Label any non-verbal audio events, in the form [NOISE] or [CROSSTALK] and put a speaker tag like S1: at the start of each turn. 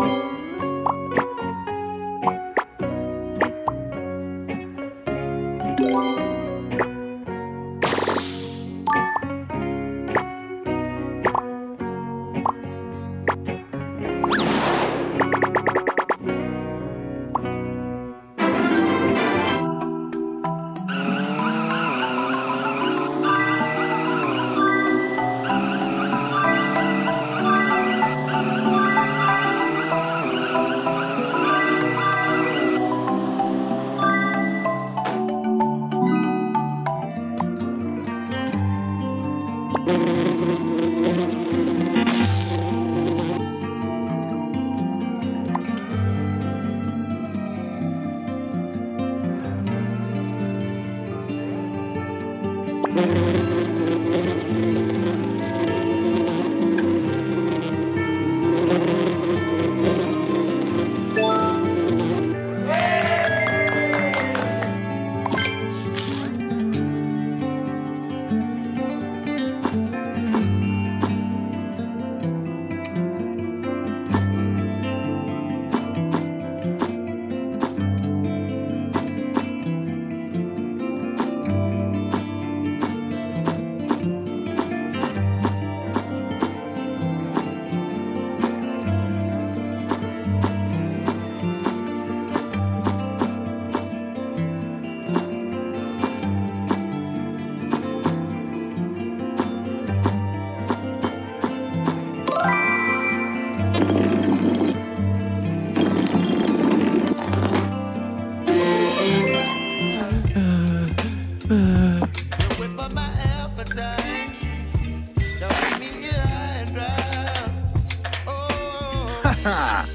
S1: whip up my appetite. [LAUGHS] Ha ha!